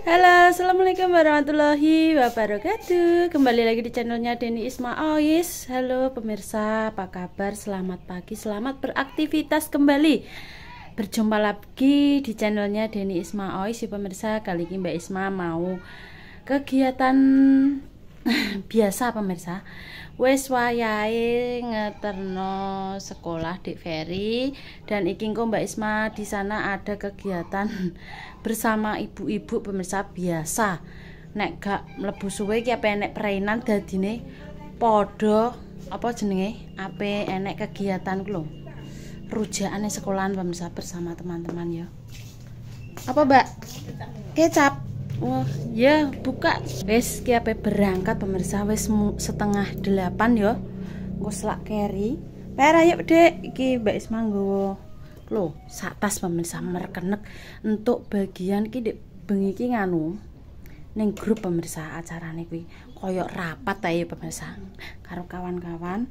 Halo, assalamualaikum warahmatullahi wabarakatuh. Kembali lagi di channelnya Denny Isma Ois. Halo pemirsa, apa kabar? Selamat pagi, selamat beraktivitas kembali. Berjumpa lagi di channelnya Denny Isma Ois. Ya pemirsa, kali ini Mbak Isma mau kegiatan biasa pemirsa wes wayahe ngeterno sekolah di Ferry dan iki engko Mbak Isma di sana ada kegiatan bersama ibu-ibu pemirsa biasa nek gak mlebu suwe iki apa enek perainan dadine padha apa jenenge ape enek kegiatan ku lho rujakane sekolahan pemirsa bersama teman-teman ya apa Mbak kecap Wah, ya buka. Wes ki ape berangkat pemirsa wes setengah delapan ya. Engko selak keri. Per ayo Dek, iki Mbak Isma. Lho, sak tas pemirsa merkenek untuk bagian ki Dek bengi ki nganu ning grup pemirsa acarane kuwi koyok rapat ae pemirsa karo kawan-kawan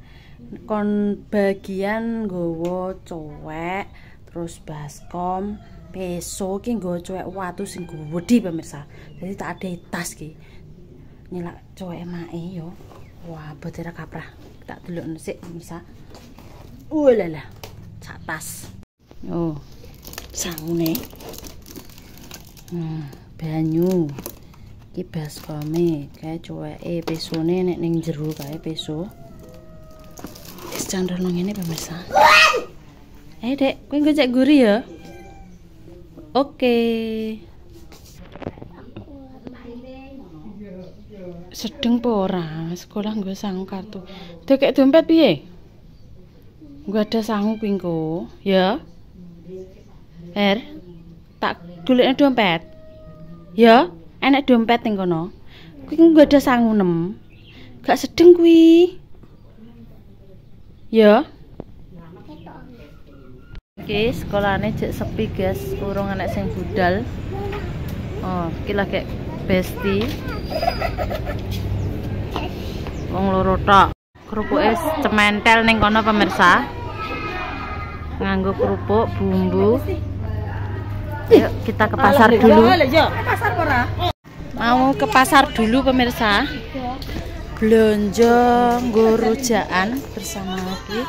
kon bagian nggowo cowek terus baskom peso ki nggo cuek watu sing gede pemirsa. Jadi tak ada tas ki. Nyelak cuek mae yo. Wah, betira kaprah. Tak delok sik pemirsa. Uh lala. Sak tas. Oh. Sangune. Hmm, banyu. Ki baskome kae cueke pesone nek ning jero kae peso. Wis candrono ngene pemirsa. Eh, Dek, kowe ngojek guri ya? Oke. Sedeng po? Sekolah nggo sangu kartu. Dekek dompet piye? Nggo ada sangu kuwi ya. Er. Tak dolekne dompet. Ya, enek dompet ning kono. Kuwi nggo ada sangu nem. Gak sedeng kuwi. Ya. Oke, sekolahnya cek sepi guys, urung anak sing budal. Oh, iki lagi besti. Wong loro tok. Kerupuke cementel ning kono pemirsa. Nganggo kerupuk, bumbu. Yuk kita ke pasar dulu. Mau ke pasar dulu pemirsa. Belanja nggo rujaan bersama lagi.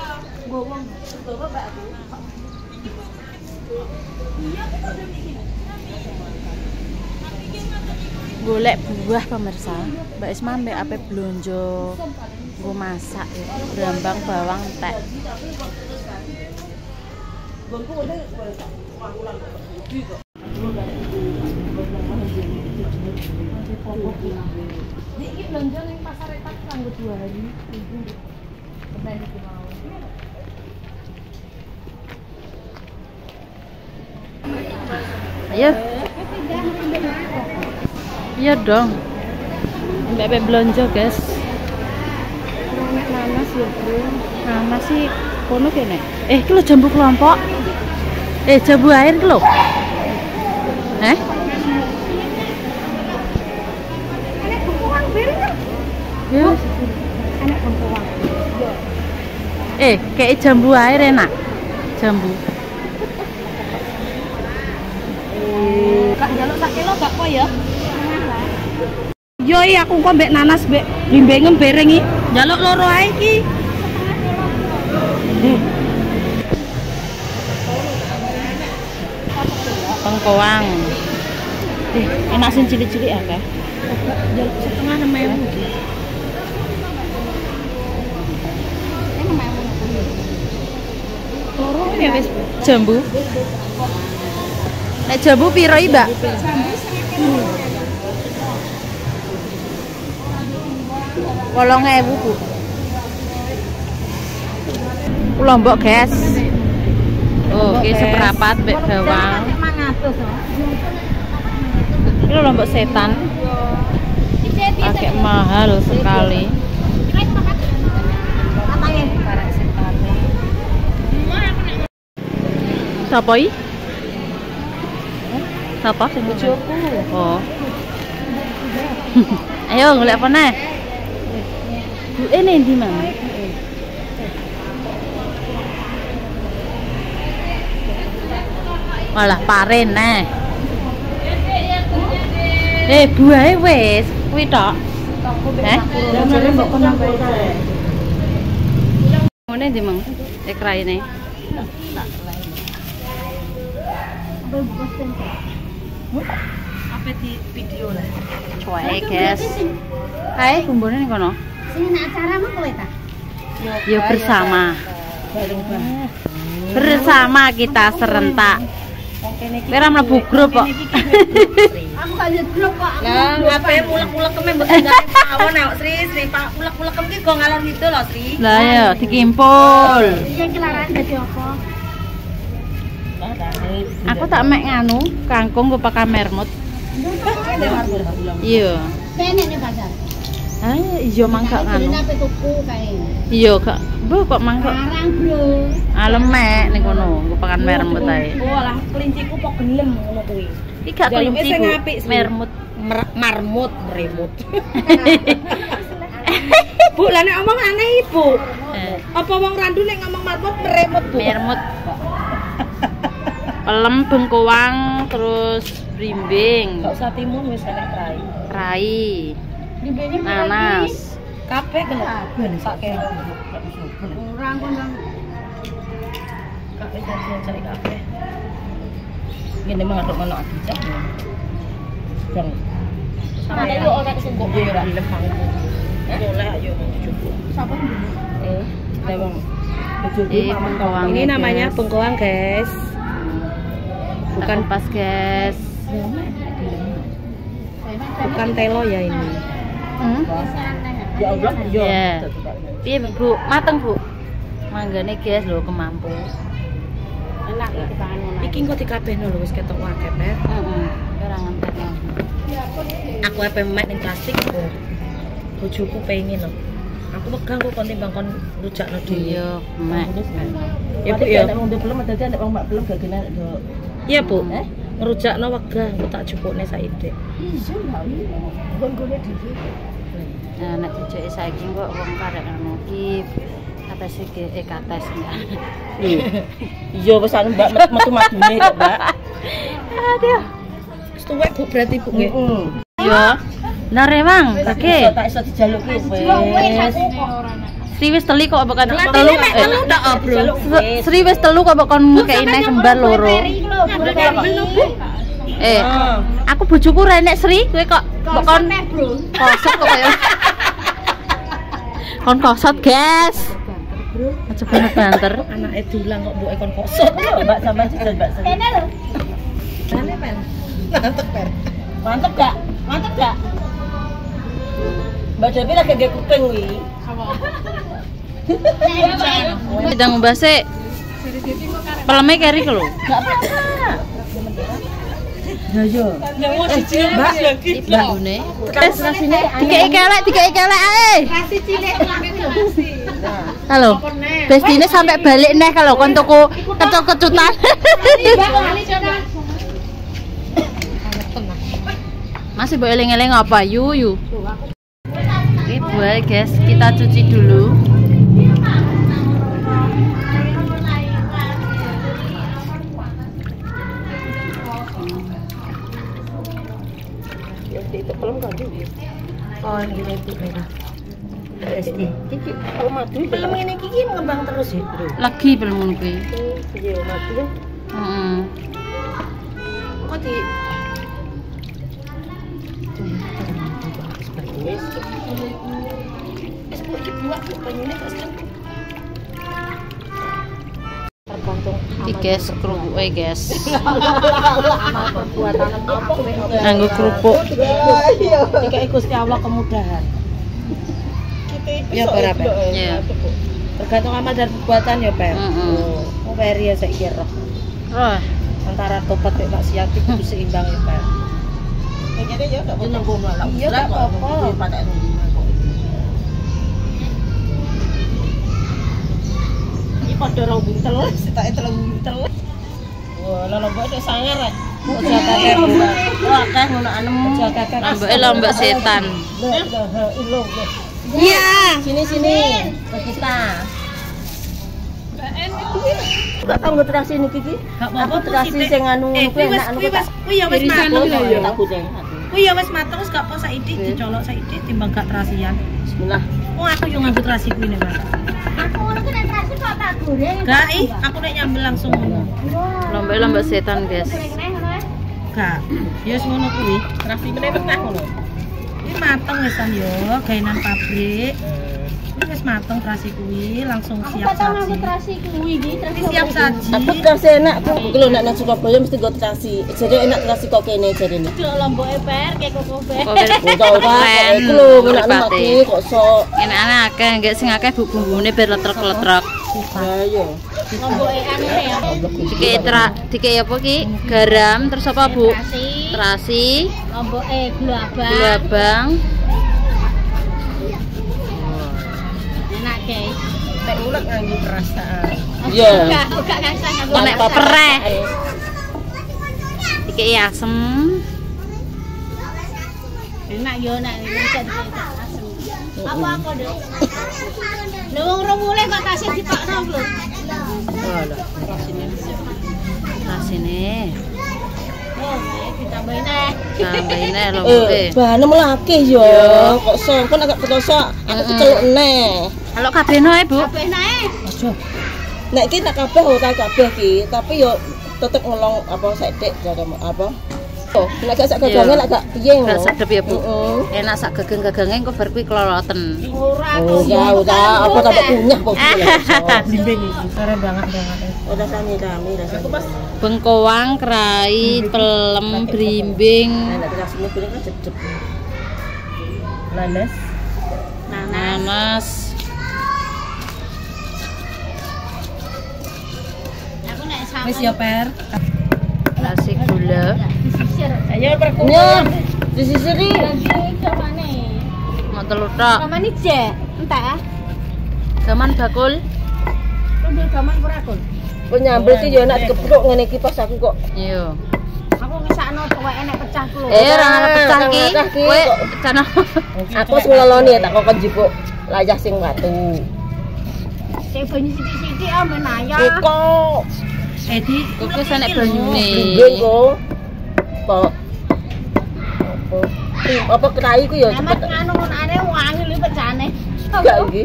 golek buah pemirsa Mbak Isma ambek apa blonjo gue masak ya berambang bawang tek ini belanja ning pasar etak kanggo dua hari Ayo. Iya dong. Mbak belanja, guys. Nanas ya, Bro. Nanas sih kono kene. Eh, iki jambu kelompok. Eh, jambu air iki lho. Eh? Enek bengkoang biru. Ya. Enek bengkoang. Eh, kayak jambu air enak. Jambu. Kak jaluk sak kilo gak kok ya? Yo iya aku kok mbek nanas mbek limbengem bereng iki. Jaluk loro ae iki. Pengkoang. Eh, enak sing cilik-cilik akeh. Jaluk setengah 6000 iki. Ya wis jambu. Nek jambu piro iki, Mbak? Wolong ewu bu. Lombok guys. Oh, oke seperapat bek bawang. Ini lombok setan. Pakai mahal sekali. Siapa ini? Siapa? Oh. Ayo ngeliat apa nih? ini di mana? Malah paren nih. Eh, buahe wis kuwi tok. Eh? Jare mbok kenang kae. Ngene ndi, Mang? Apa di video lah. Cuek, guys. Hai, bumbune ning kono. Sing acara mah kowe ta? Ya bersama. Bersama kita serentak. Kira mlebu grup kok. Aku gak grup kok. Lah, ngapain mulek-mulek kemen mbok tinggal pawon nek Sri, Sri Pak mulek-mulek kem ki go ngalor gitu loh, Sri. Lah ya dikimpul. Iya kelaran dadi apa? Aku tak mek nganu, kangkung gue pakai mermut. Iya. Nih pasar. Ah, iya mangga nganu. Iya, Kak. Bu kok mangga Larang, Bro. ning kono, gue pakai mermut ae. Oh, lah kelinciku kok gelem ngono kuwi. Iki gak kelinci, sing apik. Mermut. Mer- marmut, meremut. Bu, lah nek ngomong aneh Ibu. Eh, Apa wong randu nek ngomong marmut meremut, Bu? mermut. Pelem bengkoang terus brimbing, Gak usah timun wis enek trai. rai, nanas. Kabeh kena ben sak kene. Orang kon bang. Kabeh jadi cari kabeh. Ngene mah aduk manuk adicak. Bang. Sama ya. yuk orang kesungguh. Yo ora dilem banget. Boleh ayo cukup. Siapa yang dulu? Eh, memang Eh. Ini namanya bengkoang, guys. Bukan pas, guys. Bukan telo ya ini. Hmm? Ya Ya. Piye, Bu? Mateng, Bu. Manggane guys lho kemampu. Enak ngono. Iki engko dikabehno lho wis ketok akeh, Pep. Heeh. Ora ngentek. Aku ape mek ning plastik. Bojoku pengen lho. Aku pegang kok kon timbang kon rujakno dhewe. Iya, mek. Ya Bu ya. Nek belum dadi nek wong mak belum gagene do. Iya Bu. Ngerujakno wegah aku tak jupukne saiki. Iso enggak iki. Gon-gone dhewe. Nah, nek cucuke saiki kok wong karek ngono iki kates iki eh kates ya. Iya wis anu Mbak met- metu madune kok, Mbak. Aduh. Wis tuwek Bu berarti Bu nggih. Heeh. Nah, remang, kake. tak iso dijaluki wis. Sri wis teli kok bakal telu. Mek eh, telu oh, Bro. Sri wis telu kok bakal ngekeine kembar loro. Eh, aku bojoku renek Sri, kowe kok bakal kosot kok ya. Kon kosot, guys. Aja banget banter. Anake dulang kok mbuke kon kosot. Mbak sampean jajal Mbak Sri. Kene lho. Ane pen. Mantep per. Mantep gak? Mantep gak? Mbak Devi lagi gak kuping wi. Sedang mbase. Peleme keri ke lho. Gak apa-apa. Ya yo. Mbak, Mbak Bune. Wes dikeki kelek, dikeki kelek ae. Kasih cilik Halo. Bestine sampai balik neh kalau kon tuku kecut-kecutan. Masih boleh eling-eling apa? Yu yu. Oke, boleh guys, kita cuci dulu. Oh, ini Bu merah. SD. Iki kalau madu Film ini kiki ngembang terus ya. Lagi belum ngono kuwi. Iya madu ya. Heeh. Kok di Bu iki buat. Tergantung guys, kerubuke guys. perbuatan apa Nganggo kerupuk. Dikai Gusti Allah kemudahan. Ya berapa? Ya. Tergantung amal dan perbuatan ya, Pak. Heeh. Oh, peri ya saya kira. Roh. Antara tobat dan maksiat itu seimbang ya, Pak. Kayaknya ya apa-apa. Iya, nggak apa-apa. Iki padha rong buntel, sitake telung buntel. Wah, lombok itu sangar rek. Ojo kakek Bu. Wah, akeh ngono anem. Ojo kakek. Lomboke lombok setan. Iya. Sini sini ke kita. Enggak tahu nggak terasi ini Kiki. Gak apa-apa, Aku terasi sing anu Eh, wis enak anu kuwi tak. wis kuwi ya wis mabuk. ya. Tak kucing. Kuwi ya wis mateng wis gak apa saiki dicolok saiki timbang gak terasian. Bismillah. Oh aku yo nganggo terasi kuwi nih, Mas. Aku ngono ku nek terasi kok tak goreng. Gak ih, aku nek nyambel langsung ngono. Lomba-lomba setan, guys. Gak. Ya wis ngono kuwi. Terasi meneh tengah ngono. Ini mateng wisan yo, gawean pabrik. Wis mateng terasi kuwi langsung siap saji. terasi kuwi iki. Terasi siap saji. Aku terasi enak nek nang Surabaya mesti terasi. Jadi enak terasi kok kene jadi ini. Delok lomboke per kayak per. Kok lho enak mati kok sok. Ini aneh akeh, enggak sing akeh bumbu-bumbune biar letrek-letrek. Ya yo. Lomboke anu ya. Dikei tra, dikei apa ki? Garam, terus apa, Bu? Terasi. Terasi, Lomboke gula abang. gula abang, Guys. Nek ulek nganggo perasaan. Iya. gak ngerasa nganggo Nek pereh. dikei asem. Enak yo nek bisa asem. Apa aku deh? Lha wong mulih kok tasih dipakno lho. Oh, baik ditambahin neh. Tambahin ae Eh, bahannya melakih yo. Kok sok kan agak ketosok. Aku keceluk neh. Kalau kabeh ae, Bu. Kabeh nae. Ojo. Nek iki tak kabeh ora kabeh ki, tapi yo tetep ngolong apa sithik jare apa. Oh, nek gak sak Iya. lak gak piye ngono. Gak sedep ya, Bu. Heeh. Enak sak gegeng-gegenge engko bar kuwi keloloten. Ora Oh, kok. ya udah, apa sampai kunyah kok. Blimbing iki, sore banget banget. Udah sani kami, udah sani. Bengkoang, kerai, pelem, berimbing, Nek kan cecep. Lanes. nanas, Aku nek sama. Wis ya, Per. nasi gula. Ayo perku. Nya, disisiri. Lagi kamane. mau telur tok. Kamane je. Entah ah. Gaman bakul. Tundul gaman ora kon. Kok nyambel ki yo enak dikepruk ngene iki pas aku kok. Yo. Aku ngesakno tuwek enek pecah ku lho. Eh, ora Ora, arep pecah ora ki. pecah ki, Kowe kok. jana. Aku wis ngeloloni ya tak kokon jipuk layah sing watu. Sing banyu sithik-sithik ah men ayah. Kok Edi, Kuku sanek banyune. bimbing kok. Kok apa? Tim apa kerai ku ya Amat cepet. nganu ngene wangi lho pecahane. Enggak iki.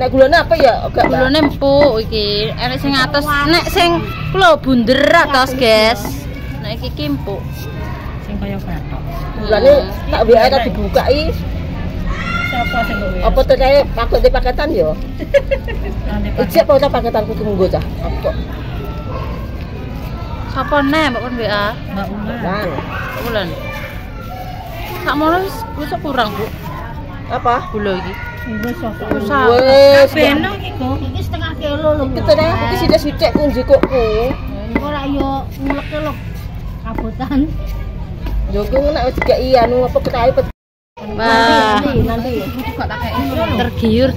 Nek gulane apa ya? Enggak. Gulane empuk iki. Enek sing atos, nek sing kulo bunder atos, guys. Nek iki ki empuk. sing kaya batok. Gulane tak WA tak dibuka i. Siapa sing kowe? Apa tuh kayak paket di paketan ya? Ijek apa paketan kudu nggo cah. Aku kok Sapa nek mbok kon WA? Mbak Ulan. kan. Sak mono wis wis kurang, Bu. Apa? Gula iki. Wes. Beno iki kok. Iki setengah kilo lho. Kita nih aku ki sithik-sithik. Ora yo ku nek iya anu apa kerai pet. Wah, nanti. tergiur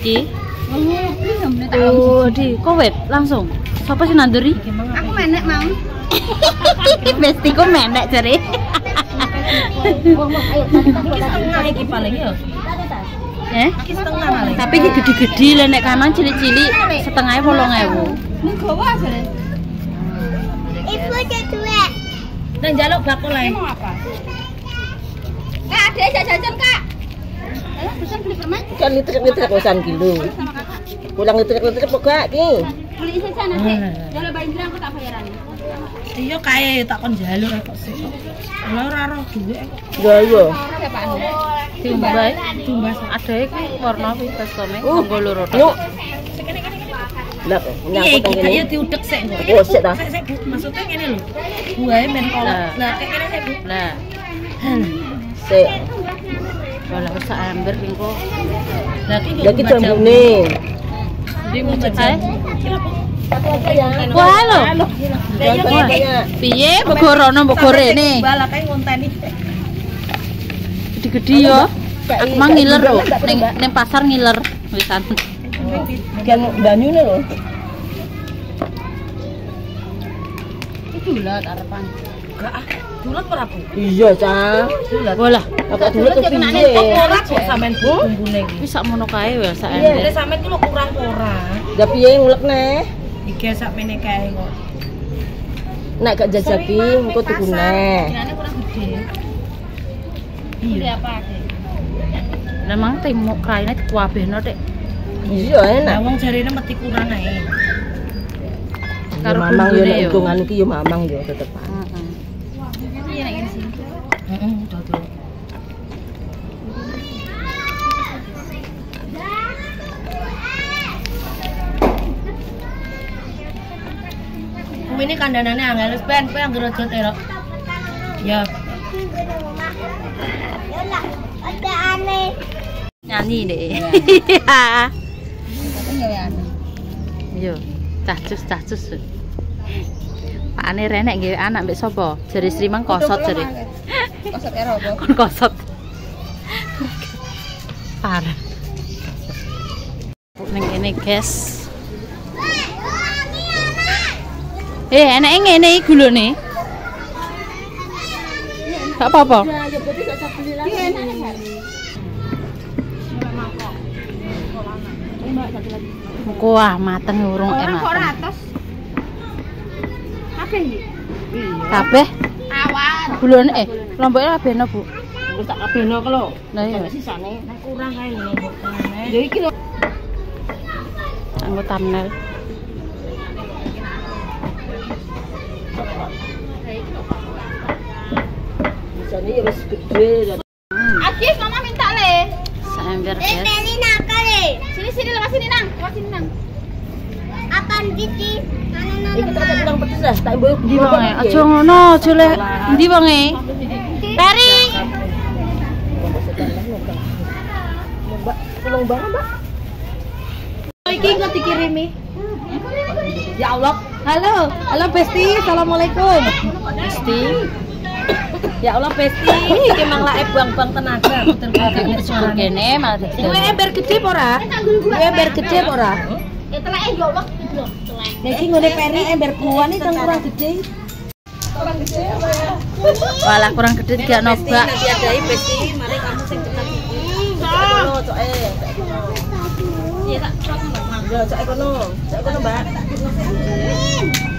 iki. Ngulek tak Oh, di kowet langsung. Sapa sih nanduri? Aku mau. Bestiku menek jare. Iki paling ya. Eh? Iki setengah paling. Tapi iki gede-gede lah nek kanan cilik-cilik setengahnya 8000. Ning gowo jare. Ibu kedua. Nang jaluk bakul ae. Kak, ada jajan kak. Ayo pesan beli permen Kan liter-liter kosan kilo. Pulang liter-liter ki. Kalau bayar bilang aku tak bayaran. Iya kae ae kok sih. Lah ora roh duwe kok. Ya iya. Ora. Ada iki warna kastome Uh, tonggo loro. Yuk. Lah Iya nyangkut kene. diudek sik. Oh, sik ta. Sik sik Bu, maksudnya ngene lho. Buahe men kolot. Lah. Lah kayak ngene sik Bu. Lah, Sik. walah wis sak ember engko. Lah iki ki jambune. Ndi mau Ae. jajan. Wah banyak. Piye begorono begorene? Balak kae ngonteni. Gede-gede yo. Aku ngiler lho, ning ning pasar ngiler wisan. Kan banyune lho. Dulat arepan. Enggak ah. Dulet ora Bu? Iya, Cah. Walah, Apa dulu ke piye? Ora kok sampean bumbune iki. wis sak mono kae wae sak Iya, ember. sampean ki lho kurang ora. Ya piye ngulek neh. Iki sak mene kae kok. Nek gak jajaki engko tuku neh. Kirane kurang gede. Iya. apa deh? Memang timuk kraine dikuabehno Dik. Iya enak. wong jarine mesti kurang ae. Karo Karo mamang yo bumbunya nek hitungan iki yo mamang yo tetepan. Heeh. Iya nek ngene sini. Heeh, dodol. Kuwi ini kandanane angel wis ben kowe anggere aja terok. Ya. Nyanyi Dik. Tapi gawe anu. Yo, cacus cacus. Pakane renek nggih anak mbek sapa? Jari Sri mang kosot jari. Kosot ero apa? Kon kosot. Parah. Ning kene, guys. Eh, enake ngene iki gulone. Gak apa-apa. Wah, mateng urung enak. atas. Apa iki? Kabeh Awan. gulone eh lomboke kabeh Bu. Wis tak kabehno kelo. Lah iya. Sisane Nek kurang kae ngene yo iki lho. Anggo thumbnail. Gede. Adis, mama minta le. Saember guys. Sini sini lepas sini nang, lepas sini nang. Apaan gitu? Tak kurang pedes lah, tak mbok Ndi wonge? Aja ngono, aja le. Ndi wonge? Peri. Mbak, tolong banget, Mbak. Iki kok dikirimi. Ya Allah. Halo, halo Besti, assalamualaikum. Pasti. Ya Allah, Besti, iki mang lae buang-buang tenaga, puter-puter nek Syukur suarane. kene malah dadi. Ember gede apa ora? Kowe ember gede apa ora? Eh teleke yo gitu loh, telek. Nek iki ngene peri ember buan iki teng kurang gede. Walah kurang gede gak nobak. Nanti adai Besti, mari kamu sing cepat iki. Cok eh. Iya tak protokol. Ya, cok eh kono. Cok kono, Mbak. Ayo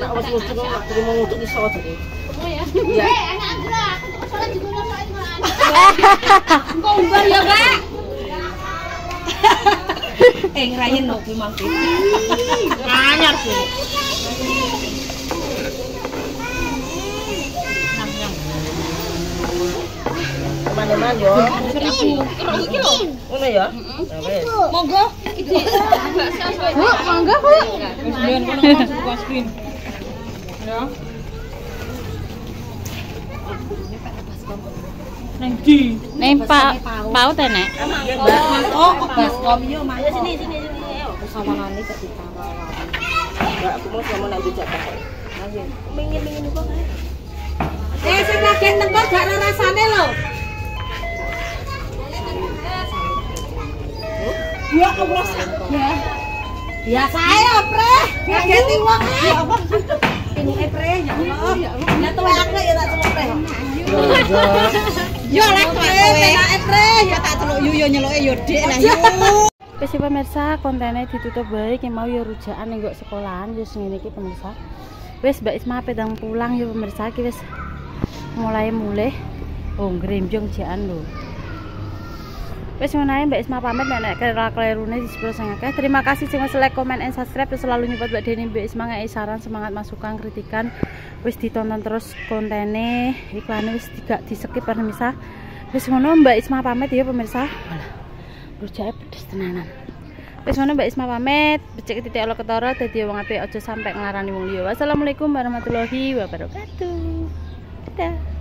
Nak wis nguduk, nak terima nguduk iso jadi. Eh, enak Andra, aku salah juga soal itu malah. Engko umbar ya, Pak. Eh ngerayin no kuwi mangke. Anyar kuwi. Teman-teman yo. Ya. Ya wis. Monggo. Bu, mangga Bu. Neng Pak Paut enek. Oh, baskom yo mah. Ayo sini sini sini ayo. Sawanane ketika Mbak, aku mau sama jejak Pak. Ayo. Mingin-mingin kok ae. Eh sing lagi tengkok gak ada rasane lho. Ya Allah. Ya. Biasa ae, Pre. Ngageti wong ae. Ini Pre. Ya Allah. Ya tuwa aku ya tak celuk, Pre. Yo lek Pre, penake Pre. Ya tak celuk yu yo nyeluke yo Dik lah yo. Wis ya, pemirsa, kontennya ditutup baik yang mau ya rujakan ning nggo sekolahan wis ngene iki pemirsa. Wis Mbak Isma pedang pulang ya pemirsa iki wis mulai mulai. Oh, gremjong jian lho. Wis ae Mbak Isma pamit nek nek keliru-kelirune di sepuluh sengake. Terima kasih sing wis like, comment, and subscribe terus selalu nyupport Mbak Deni Mbak Isma ngai saran, semangat masukan, kritikan. Wis ditonton terus kontene, iklannya wis tidak di skip pemirsa. Wis ngono Mbak Isma pamit ya pemirsa. Walah. Rujake pedes tenanan. Wis ngono Mbak Isma pamit, becik titik ala ketara dadi wong apik aja sampai nglarani wong liya. Wassalamualaikum warahmatullahi wabarakatuh. Dadah.